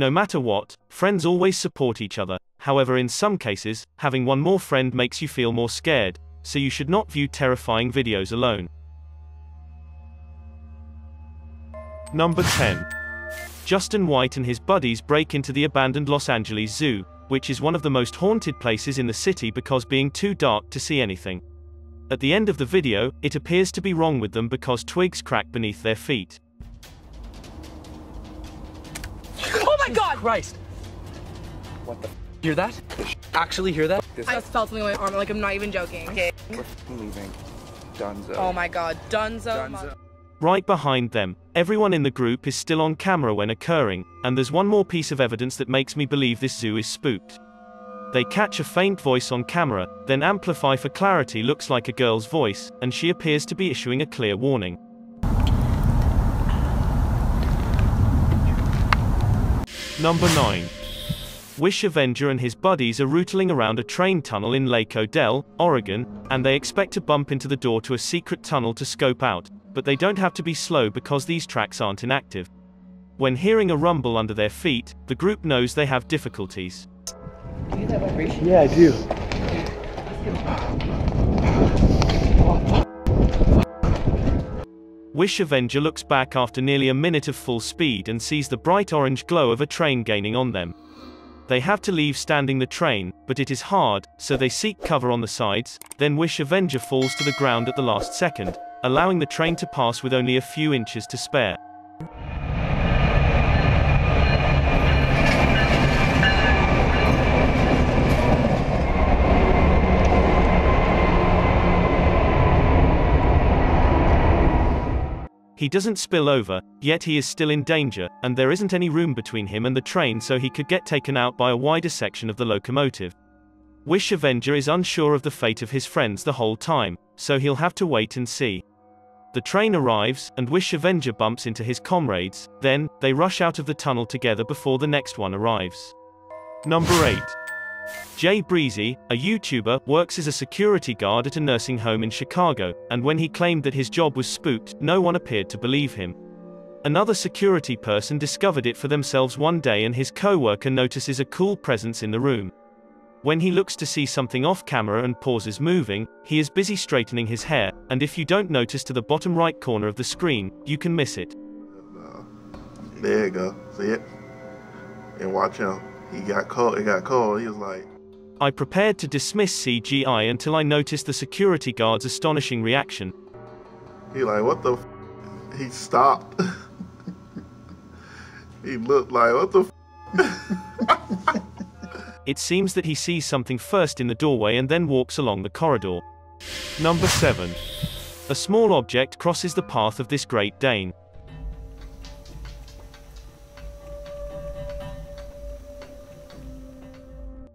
No matter what, friends always support each other. However, in some cases, having one more friend makes you feel more scared, so you should not view terrifying videos alone. Number 10. Justin White and his buddies break into the abandoned Los Angeles Zoo, which is one of the most haunted places in the city because being too dark to see anything. At the end of the video, it appears to be wrong with them because twigs crack beneath their feet. God! Christ. What the? Hear that? Actually hear that? I just felt something in my arm, like I'm not even joking. Okay. We're leaving. Dunzo. Oh my god. Dunzo. Dunzo. Right behind them, everyone in the group is still on camera when occurring, and there's one more piece of evidence that makes me believe this zoo is spooked. They catch a faint voice on camera, then amplify for clarity looks like a girl's voice, and she appears to be issuing a clear warning. Number 9. Wish Avenger and his buddies are rootling around a train tunnel in Lake Odell, Oregon, and they expect to bump into the door to a secret tunnel to scope out, but they don't have to be slow because these tracks aren't inactive. When hearing a rumble under their feet, the group knows they have difficulties. Yeah, I do. Wish Avenger looks back after nearly a minute of full speed and sees the bright orange glow of a train gaining on them. They have to leave standing the train, but it is hard, so they seek cover on the sides, then Wish Avenger falls to the ground at the last second, allowing the train to pass with only a few inches to spare. He doesn't spill over, yet he is still in danger, and there isn't any room between him and the train so he could get taken out by a wider section of the locomotive. Wish Avenger is unsure of the fate of his friends the whole time, so he'll have to wait and see. The train arrives, and Wish Avenger bumps into his comrades, then, they rush out of the tunnel together before the next one arrives. Number 8. Jay Breezy, a YouTuber, works as a security guard at a nursing home in Chicago, and when he claimed that his job was spooked, no one appeared to believe him. Another security person discovered it for themselves one day and his co-worker notices a cool presence in the room. When he looks to see something off camera and pauses moving, he is busy straightening his hair, and if you don't notice to the bottom right corner of the screen, you can miss it. There you go. See it? And watch him. He got cold. It got cold. He was like, I prepared to dismiss CGI until I noticed the security guard's astonishing reaction. he like, what the? F-? He stopped. he looked like, what the? F-? It seems that he sees something first in the doorway and then walks along the corridor. Number 7. A small object crosses the path of this Great Dane.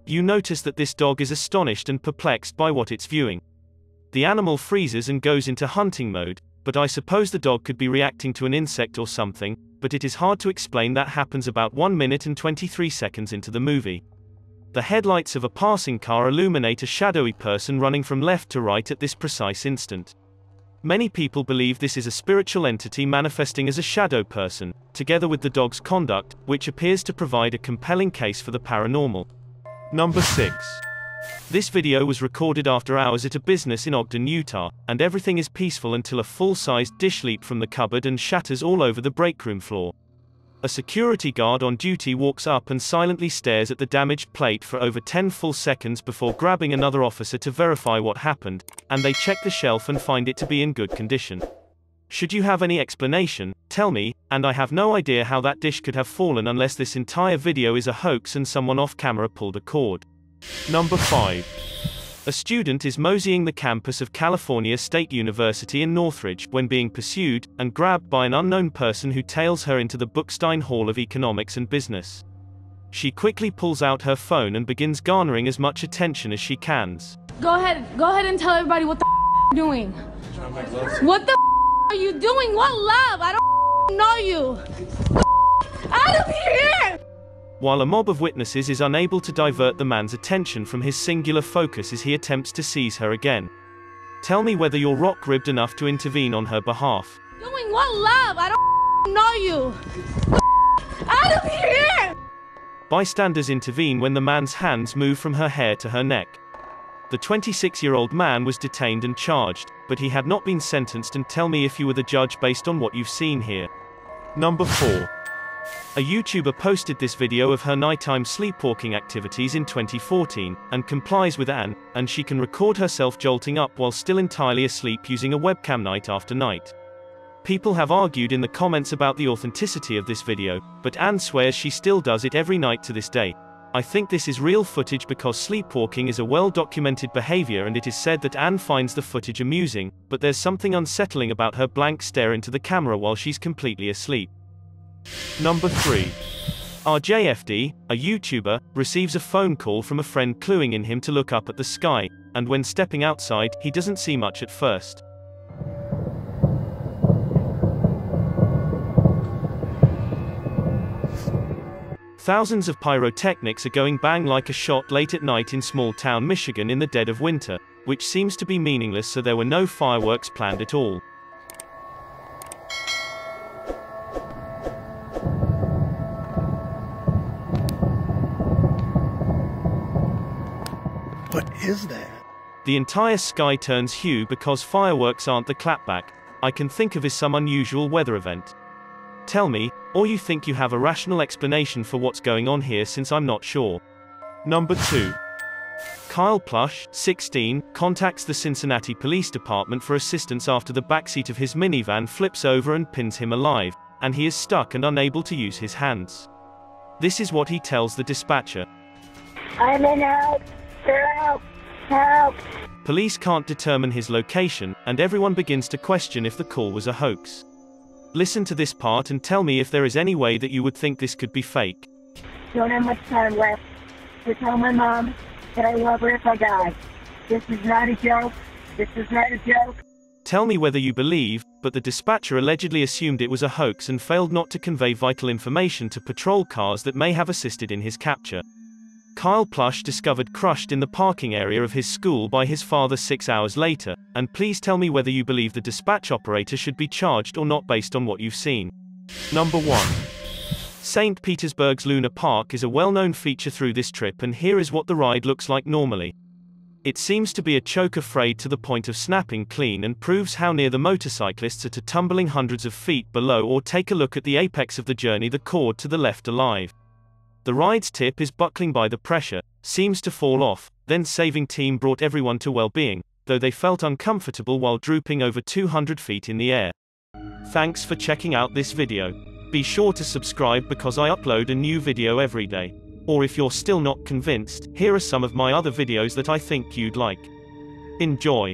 You notice that this dog is astonished and perplexed by what it's viewing. The animal freezes and goes into hunting mode, but I suppose the dog could be reacting to an insect or something, but it is hard to explain that happens about 1 minute and 23 seconds into the movie. The headlights of a passing car illuminate a shadowy person running from left to right at this precise instant. Many people believe this is a spiritual entity manifesting as a shadow person, together with the dog's conduct, which appears to provide a compelling case for the paranormal. Number 6. This video was recorded after hours at a business in Ogden, Utah, and everything is peaceful until a full-sized dish leap from the cupboard and shatters all over the breakroom floor. A security guard on duty walks up and silently stares at the damaged plate for over 10 full seconds before grabbing another officer to verify what happened, and they check the shelf and find it to be in good condition. Should you have any explanation, tell me, and I have no idea how that dish could have fallen unless this entire video is a hoax and someone off camera pulled a cord. Number 5. A student is moseying the campus of California State University in Northridge when being pursued and grabbed by an unknown person who tails her into the Bookstein Hall of Economics and Business. She quickly pulls out her phone and begins garnering as much attention as she can. Go ahead, go ahead and tell everybody what the you're doing. What the are you doing? What love? I don't know you. Out of here! While a mob of witnesses is unable to divert the man's attention from his singular focus as he attempts to seize her again. Tell me whether you're rock-ribbed enough to intervene on her behalf. Doing what love? I don't know you. Out of here! Bystanders intervene when the man's hands move from her hair to her neck. The 26 year old man was detained and charged, but he had not been sentenced and tell me if you were the judge based on what you've seen here. Number 4. A YouTuber posted this video of her nighttime sleepwalking activities in 2014, and complies with Anne, and she can record herself jolting up while still entirely asleep using a webcam night after night. People have argued in the comments about the authenticity of this video, but Anne swears she still does it every night to this day. I think this is real footage because sleepwalking is a well-documented behavior and it is said that Anne finds the footage amusing, but there's something unsettling about her blank stare into the camera while she's completely asleep. Number 3. RJFD, a YouTuber, receives a phone call from a friend cluing in him to look up at the sky, and when stepping outside, he doesn't see much at first. Thousands of pyrotechnics are going bang like a shot late at night in small town Michigan in the dead of winter, which seems to be meaningless so there were no fireworks planned at all. What is that? The entire sky turns hue because fireworks aren't the clapback, I can think of is some unusual weather event. Tell me, or you think you have a rational explanation for what's going on here since I'm not sure. Number 2. Kyle Plush, 16, contacts the Cincinnati Police Department for assistance after the backseat of his minivan flips over and pins him alive, and he is stuck and unable to use his hands. This is what he tells the dispatcher. I'm in help! Help! Help! Police can't determine his location, and everyone begins to question if the call was a hoax. Listen to this part and tell me if there is any way that you would think this could be fake. Don't have much time left to tell my mom that I love her if I die. This is not a joke. This is not a joke. Tell me whether you believe, but the dispatcher allegedly assumed it was a hoax and failed not to convey vital information to patrol cars that may have assisted in his capture. Kyle Plush discovered crushed in the parking area of his school by his father six hours later, and please tell me whether you believe the dispatch operator should be charged or not based on what you've seen. Number 1. St. Petersburg's Luna Park is a well-known feature through this trip and here is what the ride looks like normally. It seems to be a choke afraid to the point of snapping clean and proves how near the motorcyclists are to tumbling hundreds of feet below or take a look at the apex of the journey the cord to the left alive. The ride's tip is buckling by the pressure, seems to fall off, then saving team brought everyone to well-being, though they felt uncomfortable while drooping over 200 feet in the air. Thanks for checking out this video. Be sure to subscribe because I upload a new video every day. Or if you're still not convinced, here are some of my other videos that I think you'd like. Enjoy.